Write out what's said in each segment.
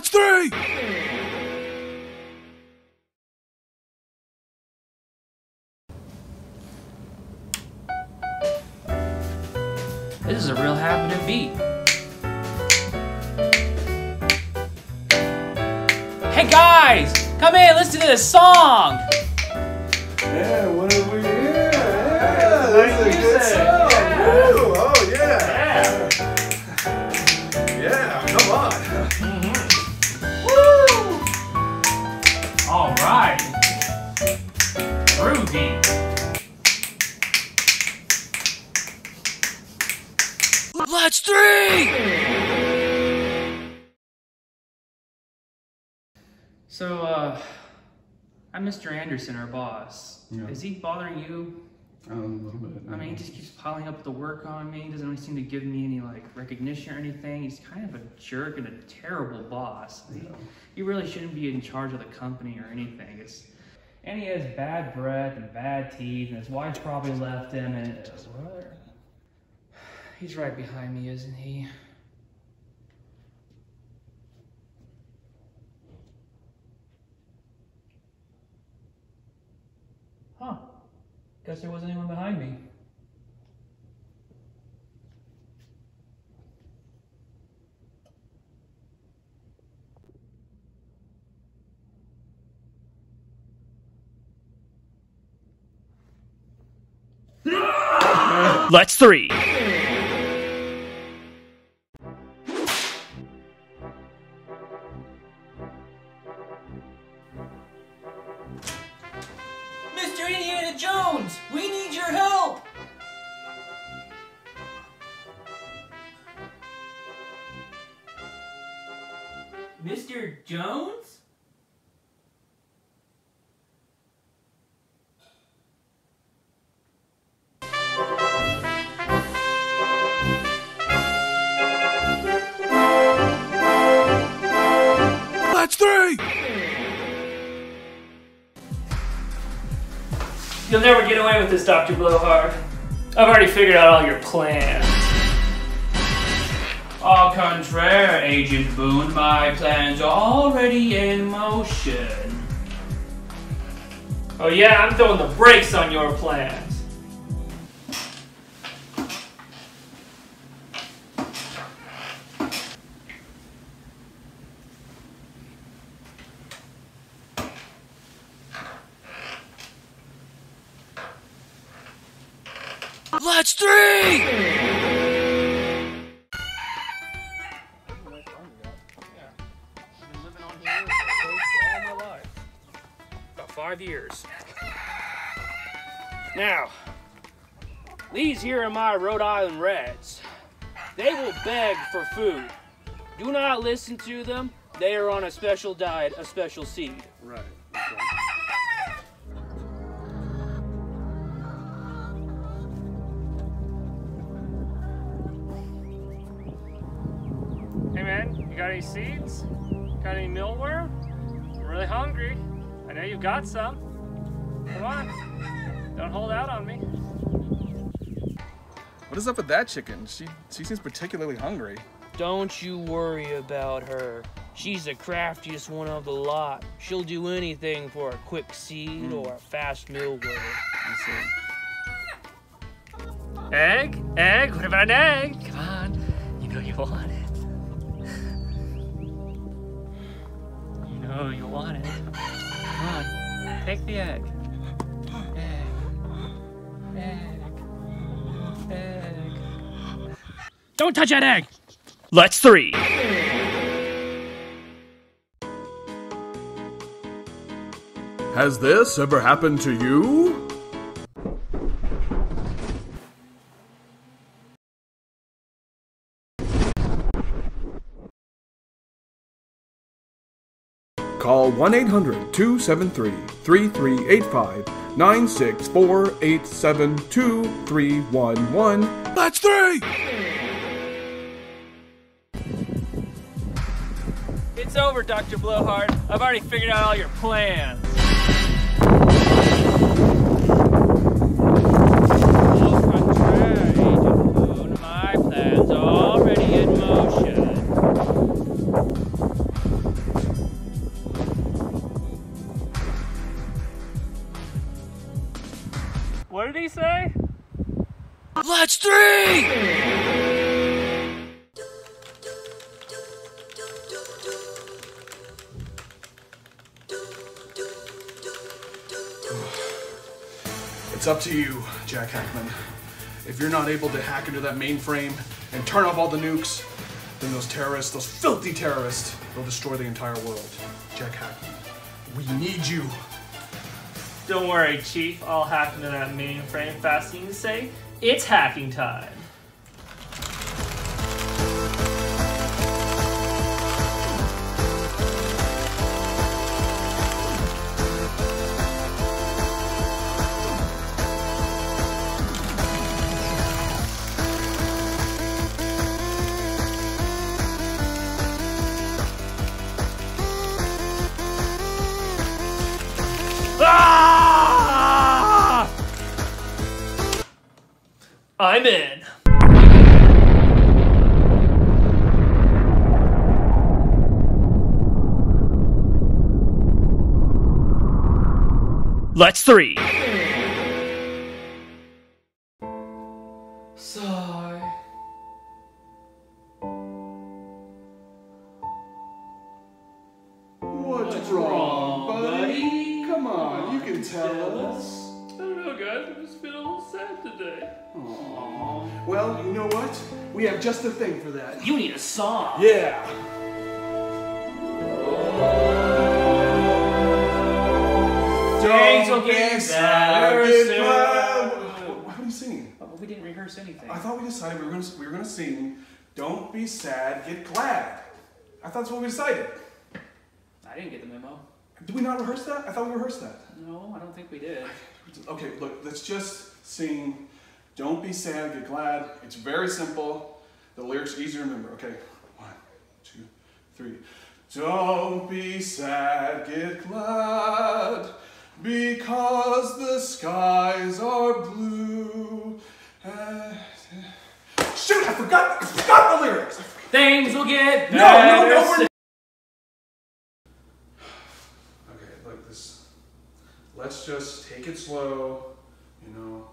That's three! This is a real happening beat. Hey guys, come in, listen to this song. Yeah, what are we here? Yeah, that's a good song. So, uh, I'm Mr. Anderson, our boss. Yeah. Is he bothering you? Um, a little bit. I mean, he just keeps piling up the work on me. He Doesn't really seem to give me any like recognition or anything. He's kind of a jerk and a terrible boss. He, he really shouldn't be in charge of the company or anything. It's and he has bad breath and bad teeth, and his wife probably left him. And what? He's right behind me, isn't he? Guess there wasn't anyone behind me. Let's three! Mr. Jones? That's three! You'll never get away with this, Dr. Blowhard. I've already figured out all your plans. Au contraire, Agent Boone, my plans are already in motion. Oh yeah, I'm throwing the brakes on your plans. Let's three! Now, these here are my Rhode Island Reds. They will beg for food. Do not listen to them. They are on a special diet, a special seed. Right. Hey man, you got any seeds? Got any mealworm? I'm really hungry. I know you've got some. Come on. Don't hold out on me. What is up with that chicken? She she seems particularly hungry. Don't you worry about her. She's the craftiest one of the lot. She'll do anything for a quick seed hmm. or a fast mealworm. I see. Egg? Egg? What about an egg? Come on. You know you want it. You know you want it. Come on. Take the egg. Egg. Don't touch that egg! Let's three! Has this ever happened to you? Call 1 800 273 3385 964 872 311. That's three! It's over, Dr. Blowhard. I've already figured out all your plans. What did he say? Let's three! It's up to you, Jack Hackman. If you're not able to hack into that mainframe and turn off all the nukes, then those terrorists, those filthy terrorists, will destroy the entire world. Jack Hackman, we need you. Don't worry, Chief. I'll hack into that mainframe fast and you say, it's hacking time. I'm in. Let's three! Sigh. What's, wrong, buddy? Come on, you can tell us. I don't guys. I'm just feeling a little sad today. Well, you know what? We have just the thing for that. You need a song. Yeah. Don't get better soon. What are you singing? Oh, we didn't rehearse anything. I thought we decided we were gonna we were gonna sing "Don't Be Sad, Get Glad." I thought that's what we decided. I didn't get the memo. Did we not rehearse that? I thought we rehearsed that. No, I don't think we did. Okay, look, let's just sing "Don't Be Sad, Get Glad." It's very simple. The lyrics are easy to remember. Okay, one, two, three. Don't be sad, get glad, because the skies are blue. Uh, shoot, I forgot, I forgot the lyrics. Things will get No, better. no, no, we're. Okay, like this. Let's just take it slow, you know.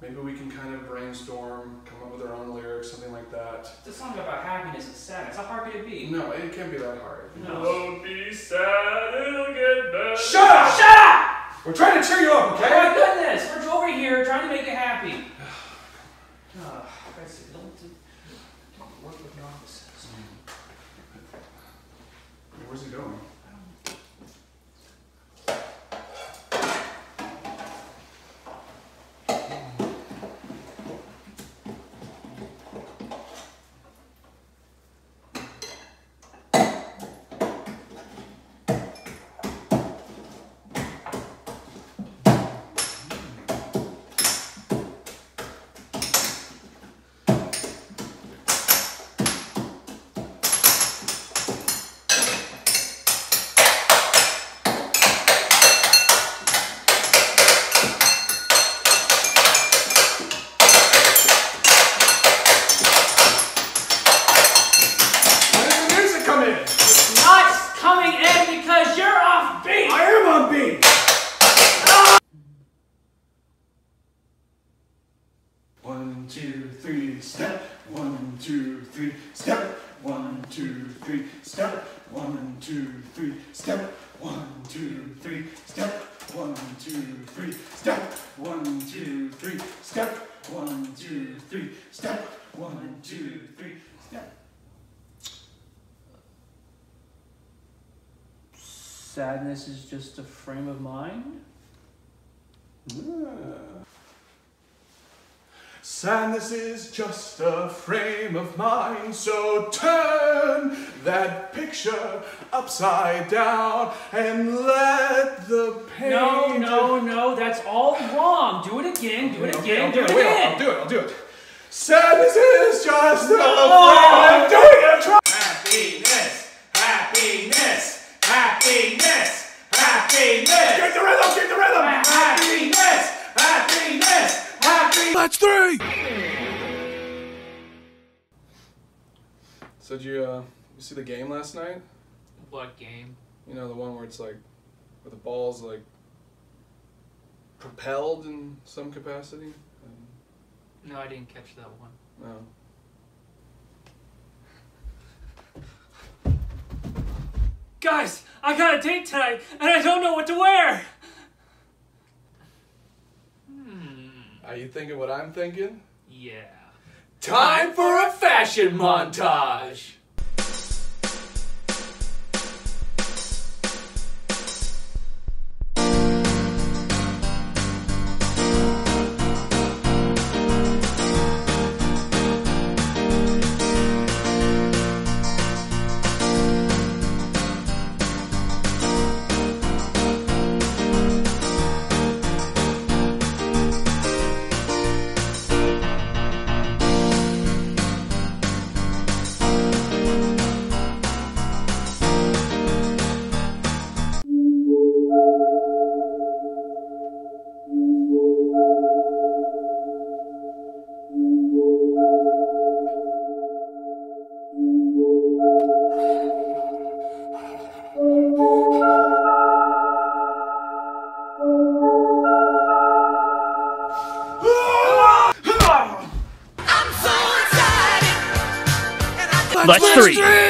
Maybe we can kind of brainstorm, come up with our own lyrics, something like that. It's a song about happiness and sadness. How hard could it be? No, it can't be that hard. No. Don't be sad, it'll get better. Shut up! Shut up! We're trying to cheer you up, Oh okay? my goodness, we're over here trying to make you happy. Ah, oh, guys, don't, do- don't work with your offices. Where's he going? One, two, three, step. One, two, three, step. One, two, three, step. One, two, three, step. One, two, three, step. One, two, three, step. Sadness is just a frame of mind? Sadness is just a frame of mind, so turn that picture upside down and let the pain. No, no, no, that's all wrong. Do it again, do it Okay, again, I'll do it I'll- again. I'll do it. I'll do it. Sadness is just a frame. No. See the game last night? What game? You know the one where it's like, where the ball's like. propelled in some capacity? No, I didn't catch that one. No. Guys, I got a date tonight, and I don't know what to wear. Hmm. Are you thinking what I'm thinking? Yeah. Time for a fashion montage. Let's three.